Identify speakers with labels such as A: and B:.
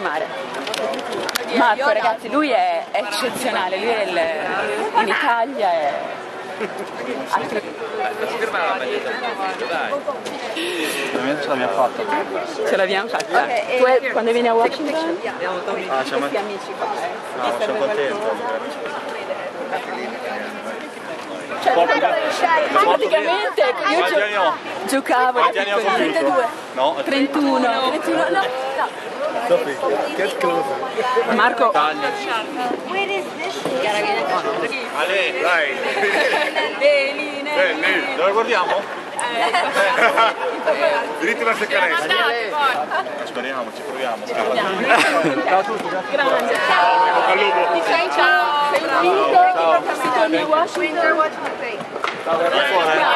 A: mare. Marco ragazzi, lui è eccezionale, lui è il, in Italia è...
B: Ovviamente ce l'abbiamo fatta.
A: Ce l'abbiamo fatta. tu è- quando vieni a Washington?
B: Ah, siamo,
A: Questi amici qua. eh.
B: no, sono contento.
A: Cioè, praticamente io
B: Quanti anni ho?
A: gio- giocavo tipo-
B: compiuto? No,
A: 31. 31 no.
B: Get closer.
A: Marco,
B: Ale, dai. Eh, lì, dove guardiamo? Diritti verso il canestro. Speriamo, ci proviamo. Ciao a tutti, grazie.
A: grande.
B: Bocca al lupo.
A: Sei ciao. Sei finito? Sei torni a Washington?
B: Vai fuori, eh.